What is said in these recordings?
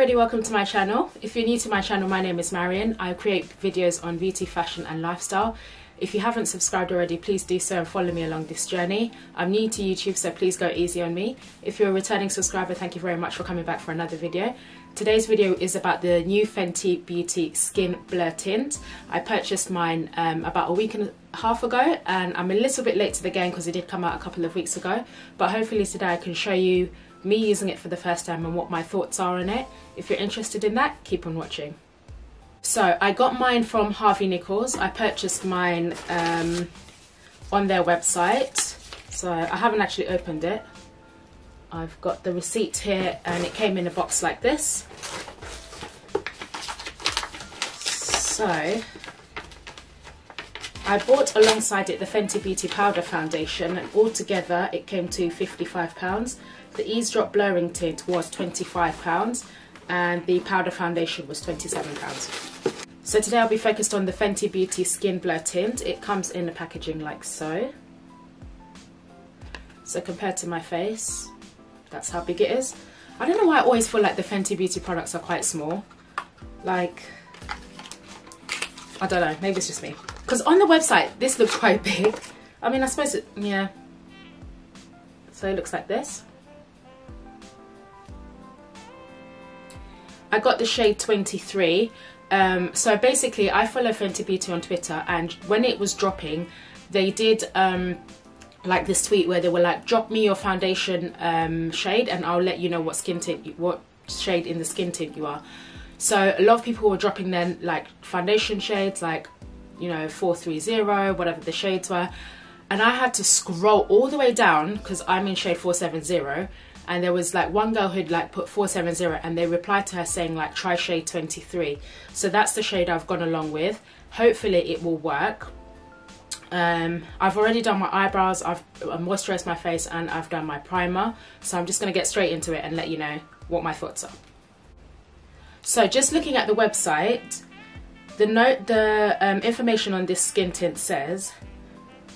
Everybody, welcome to my channel. If you're new to my channel, my name is Marion. I create videos on beauty, fashion and lifestyle. If you haven't subscribed already, please do so and follow me along this journey. I'm new to YouTube, so please go easy on me. If you're a returning subscriber, thank you very much for coming back for another video. Today's video is about the new Fenty Beauty Skin Blur Tint. I purchased mine um, about a week and a half ago and I'm a little bit late to the game because it did come out a couple of weeks ago. But hopefully today I can show you me using it for the first time and what my thoughts are on it. If you're interested in that, keep on watching. So I got mine from Harvey Nichols. I purchased mine um, on their website. So I haven't actually opened it. I've got the receipt here and it came in a box like this. So I bought alongside it the Fenty Beauty Powder Foundation and altogether it came to £55. The Eaze Drop Blurring Tint was £25 and the powder foundation was £27. So today I'll be focused on the Fenty Beauty Skin Blur Tint. It comes in the packaging like so. So compared to my face, that's how big it is. I don't know why I always feel like the Fenty Beauty products are quite small. Like, I don't know, maybe it's just me. Because on the website, this looks quite big. I mean, I suppose, it, yeah. So it looks like this. I got the shade 23. Um, so basically, I follow Fenty Beauty on Twitter, and when it was dropping, they did um, like this tweet where they were like, "Drop me your foundation um, shade, and I'll let you know what skin tint, what shade in the skin tint you are." So a lot of people were dropping then like foundation shades, like you know 430, whatever the shades were, and I had to scroll all the way down because I'm in shade 470 and there was like one girl who'd like put 470 and they replied to her saying like try shade 23 so that's the shade I've gone along with. Hopefully it will work. Um, I've already done my eyebrows I've moisturized my face and I've done my primer. So I'm just going to get straight into it and let you know what my thoughts are. So just looking at the website the note the um, information on this skin tint says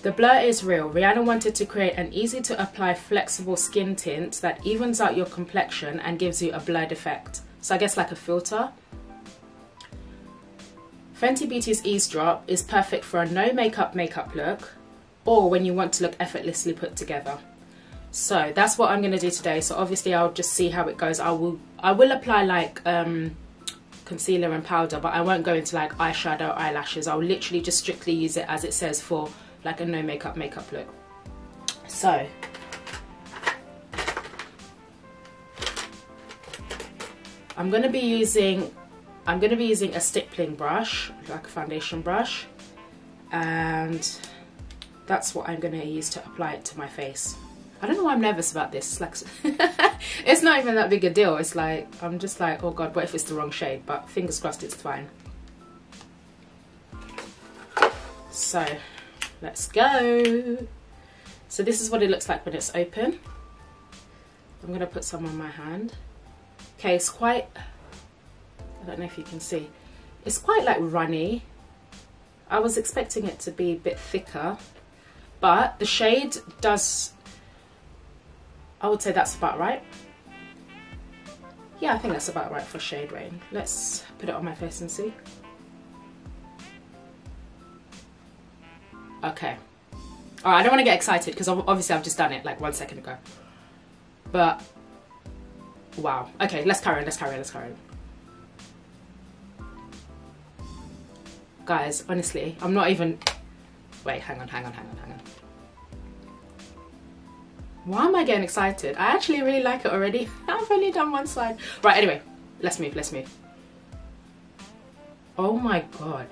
the blur is real. Rihanna wanted to create an easy to apply flexible skin tint that evens out your complexion and gives you a blurred effect. So I guess like a filter. Fenty Beauty's Eaze Drop is perfect for a no makeup makeup look or when you want to look effortlessly put together. So that's what I'm going to do today. So obviously I'll just see how it goes. I will I will apply like um, concealer and powder but I won't go into like eyeshadow, eyelashes. I'll literally just strictly use it as it says for like a no makeup makeup look. So, I'm to be using I'm to be using a stippling brush, like a foundation brush, and that's what I'm to use to apply it to my face. I don't know why I'm nervous about this. It's like it's not even that big a deal. It's like I'm just like, oh god, what if it's the wrong shade? But fingers crossed, it's fine. So Let's go. So this is what it looks like when it's open. I'm to put some on my hand. Okay, it's quite, I don't know if you can see, it's quite like runny. I was expecting it to be a bit thicker, but the shade does, I would say that's about right. Yeah, I think that's about right for shade rain. Let's put it on my face and see. Okay. All right, I don't want to get excited because obviously I've just done it like one second ago. But, wow. Okay, let's carry on, let's carry on, let's carry on. Guys, honestly, I'm not even... Wait, hang on, hang on, hang on, hang on. Why am I getting excited? I actually really like it already. I've only done one side. Right, anyway, let's move, let's move. Oh my god.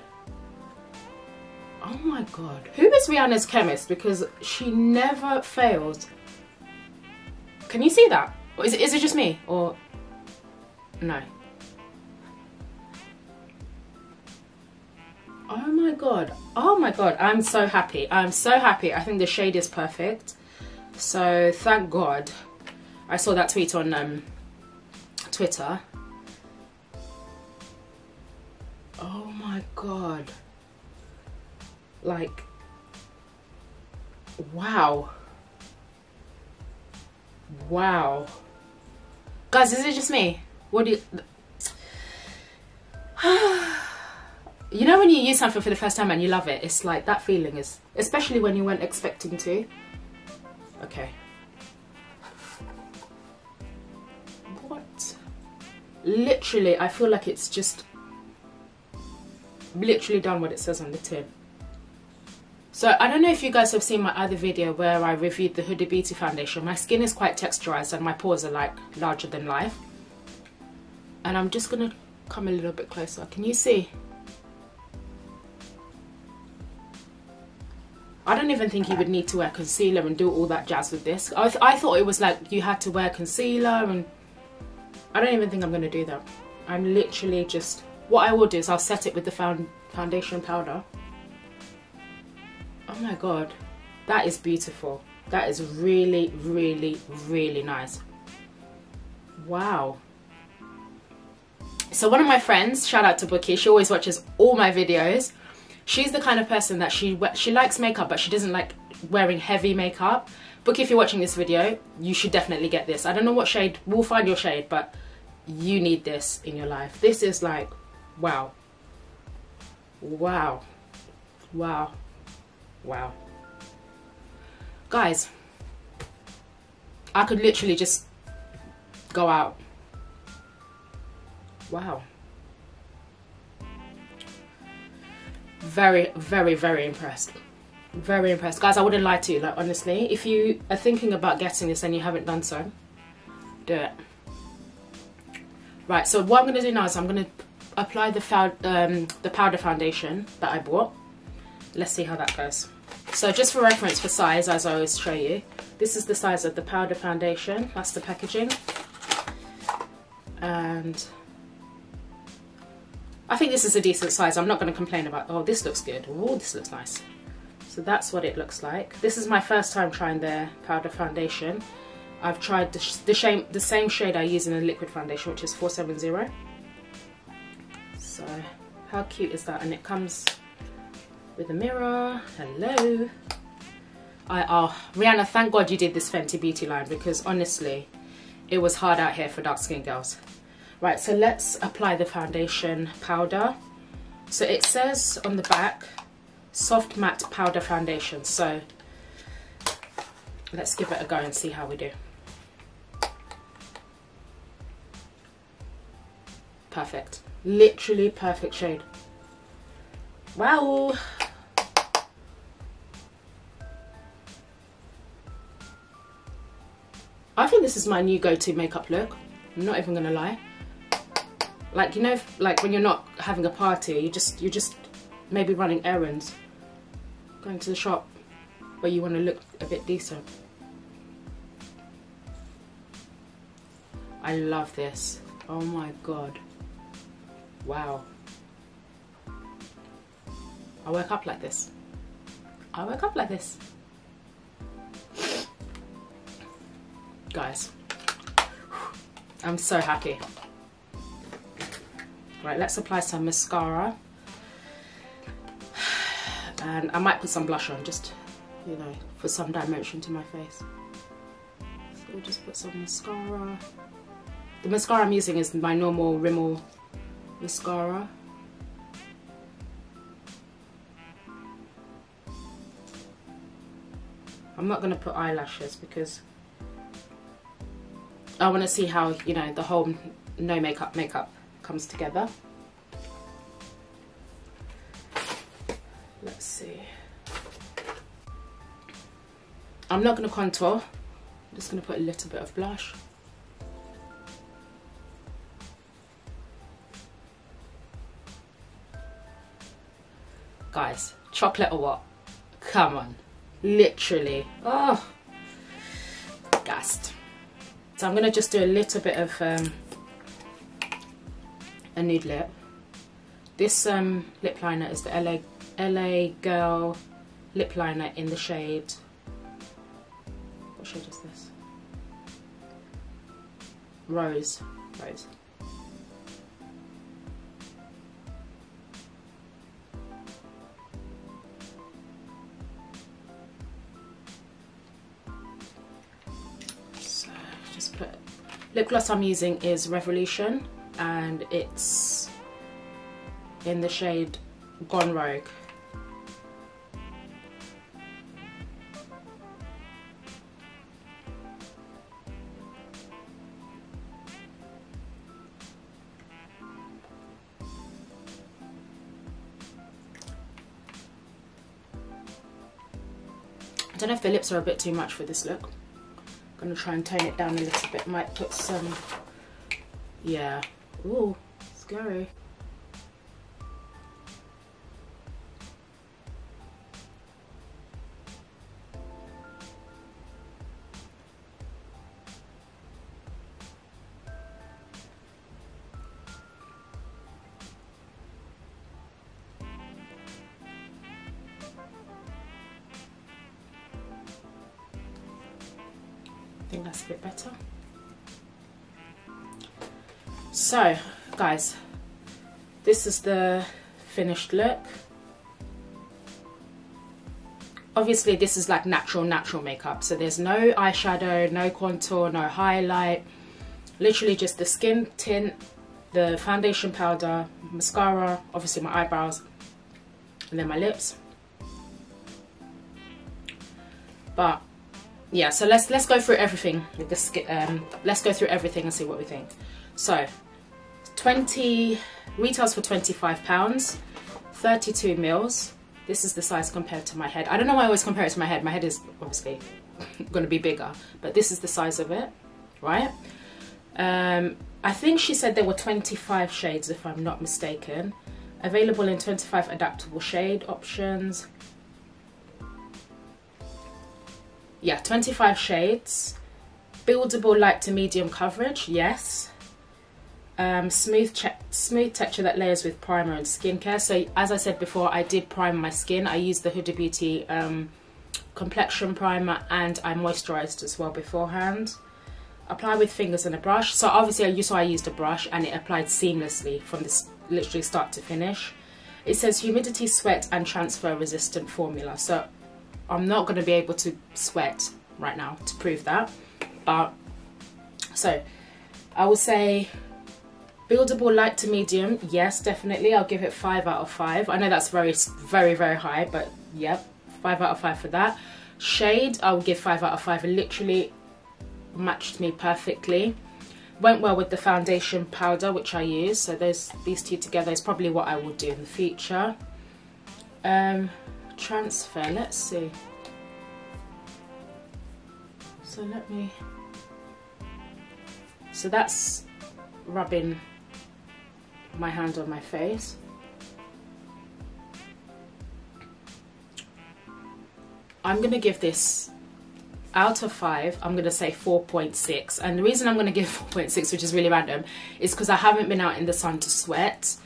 Oh my god. Who is Rihanna's chemist? Because she never fails. Can you see that? Or is it, is it just me? Or no? Oh my god. Oh my god. I'm so happy. I'm so happy. I think the shade is perfect. So thank god. I saw that tweet on um, Twitter. Oh my god like wow wow guys is it just me What do you... you know when you use something for the first time and you love it? It's like that feeling is... Especially when you weren't expecting to. Okay. What? Literally, I feel like it's just... Literally done what it says on the tin. So I don't know if you guys have seen my other video where I reviewed the Huda Beauty foundation. My skin is quite texturized and my pores are like larger than life. And I'm just gonna come a little bit closer. Can you see? I don't even think you would need to wear concealer and do all that jazz with this. I, th I thought it was like you had to wear concealer and I don't even think I'm going to do that. I'm literally just, what I will do is I'll set it with the found, foundation powder oh my god. That is beautiful. That is really really really nice. Wow. So one of my friends shout out to Bookie she always watches all my videos. She's the kind of person that she she likes makeup but she doesn't like wearing heavy makeup. Bookie if you're watching this video you should definitely get this. I don't know what shade we'll find your shade but you need this in your life. This is like wow. Wow. Wow Wow. Guys, I could literally just go out. Wow. Very, very, very impressed. Very impressed. Guys, I wouldn't lie to you, like honestly. If you are thinking about getting this and you haven't done so, do it. Right, so what I'm going to do now is I'm going to apply the, um, the powder foundation that I bought let's see how that goes. So just for reference for size, as I always show you, this is the size of the powder foundation, that's the packaging. And I think this is a decent size, I'm not going to complain about, oh this looks good, oh this looks nice. So that's what it looks like. This is my first time trying their powder foundation. I've tried the, the, shame, the same shade I use in the liquid foundation, which is 470. So how cute is that? And it comes with a mirror. Hello. I oh Rihanna, thank God you did this Fenty Beauty line because honestly, it was hard out here for dark skin girls. Right, so let's apply the foundation powder. So it says on the back, soft matte powder foundation. So let's give it a go and see how we do. Perfect. Literally perfect shade. Wow. I think this is my new go-to makeup look. I'm not even gonna lie. Like, you know, like when you're not having a party, you just, you're just maybe running errands, going to the shop where you want to look a bit decent. I love this. Oh my God. Wow. I woke up like this. I woke up like this. Guys, I'm so happy. Right, let's apply some mascara. And I might put some blush on, just, you know, for some dimension to my face. So we'll just put some mascara. The mascara I'm using is my normal Rimmel mascara. I'm not going to put eyelashes because I want to see how, you know, the whole no makeup makeup comes together. Let's see. I'm not going to contour. I'm just going to put a little bit of blush. Guys, chocolate or what? Come on literally oh gassed so I'm gonna just do a little bit of um, a nude lip. This um, lip liner is the LA LA Girl lip liner in the shade. What shade is this? Rose rose lip gloss I'm using is Revolution and it's in the shade Gone Rogue. I don't know if the lips are a bit too much for this look. I'm gonna try and tone it down a little bit. Might put some, yeah. Ooh, scary. Think that's a bit better. So, guys, this is the finished look. Obviously, this is like natural, natural makeup. So there's no eyeshadow, no contour, no highlight. Literally just the skin tint, the foundation powder, mascara, obviously my eyebrows, and then my lips. But yeah so let's let's go through everything this um, let's go through everything and see what we think. So 20 retails for 25 pounds 32 mils. This is the size compared to my head. I don't know why I always compare it to my head. My head is obviously going to be bigger but this is the size of it right? Um, I think she said there were 25 shades if I'm not mistaken. Available in 25 adaptable shade options yeah 25 shades. Buildable light to medium coverage yes. Um, smooth smooth texture that layers with primer and skincare. So as I said before I did prime my skin. I used the Huda Beauty um, complexion primer and I moisturized as well beforehand. Apply with fingers and a brush. So obviously I used, so I used a brush and it applied seamlessly from this literally start to finish. It says humidity sweat and transfer resistant formula. So I'm not going to be able to sweat right now to prove that. But so I will say buildable light to medium. Yes, definitely. I'll give it five out of five. I know that's very, very, very high, but yep, five out of five for that. Shade, I will give five out of five. It literally matched me perfectly. Went well with the foundation powder, which I use. So those these two together is probably what I will do in the future. Um, transfer. Let's see. So let me so that's rubbing my hand on my face. I'm gonna give this out of five I'm gonna say 4.6 and the reason I'm gonna give 4.6 which is really random is because I haven't been out in the sun to sweat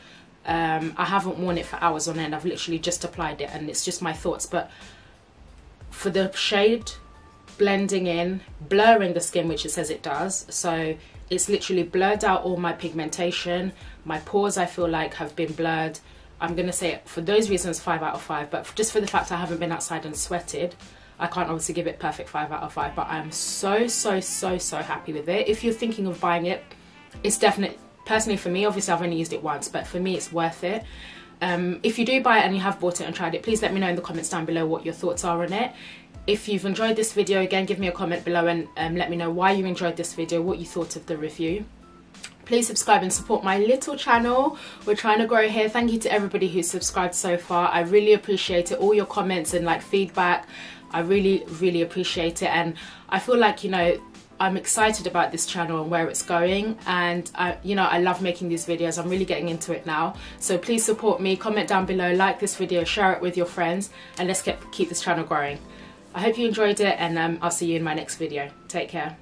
um, I haven't worn it for hours on end. I've literally just applied it and it's just my thoughts. But for the shade blending in, blurring the skin, which it says it does. So it's literally blurred out all my pigmentation. My pores, I feel like, have been blurred. I'm going to say it for those reasons, 5 out of 5. But just for the fact I haven't been outside and sweated, I can't obviously give it perfect 5 out of 5. But I'm so, so, so, so happy with it. If you're thinking of buying it, it's definitely personally for me, obviously I've only used it once, but for me it's worth it. Um, if you do buy it and you have bought it and tried it, please let me know in the comments down below what your thoughts are on it. If you've enjoyed this video, again, give me a comment below and um, let me know why you enjoyed this video, what you thought of the review. Please subscribe and support my little channel. We're trying to grow here. Thank you to everybody who's subscribed so far. I really appreciate it. All your comments and like feedback. I really, really appreciate it. And I feel like, you know, I'm excited about this channel and where it's going. And I, you know I love making these videos. I'm really getting into it now. So please support me. Comment down below. Like this video. Share it with your friends. And let's get keep this channel growing. I hope you enjoyed it. And um, I'll see you in my next video. Take care